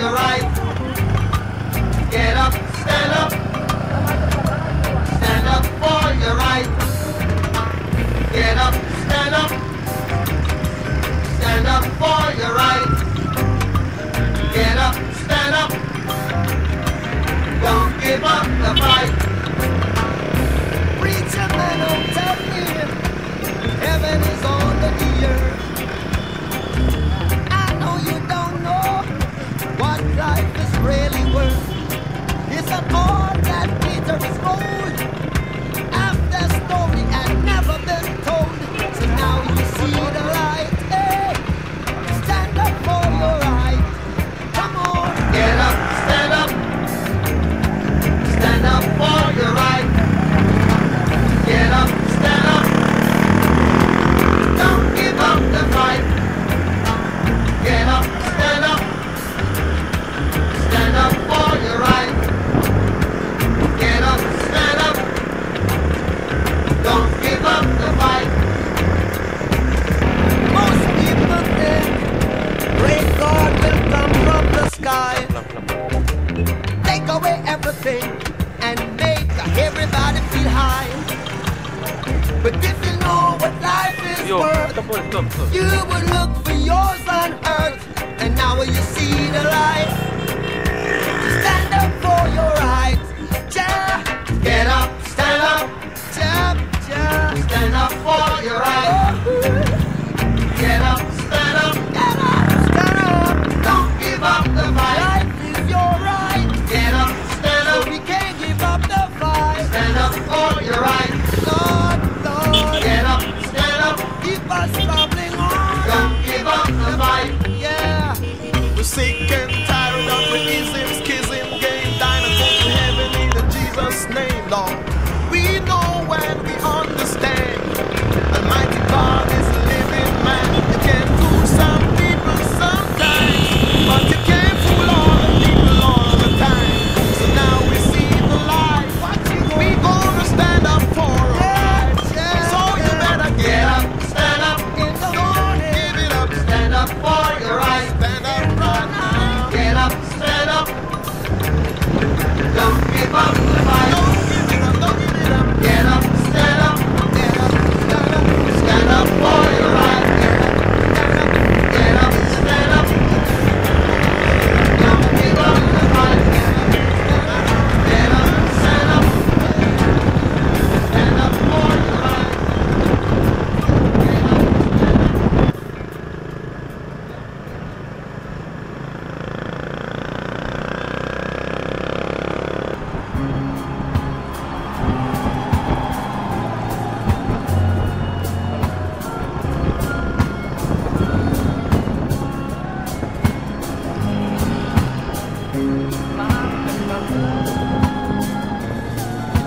like right But if you know what life is Yo, worth, stop, stop, stop. you would look for yours on earth, and now will you see the light?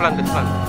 pelan, pelan.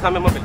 empezar, mi.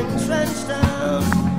entranced us.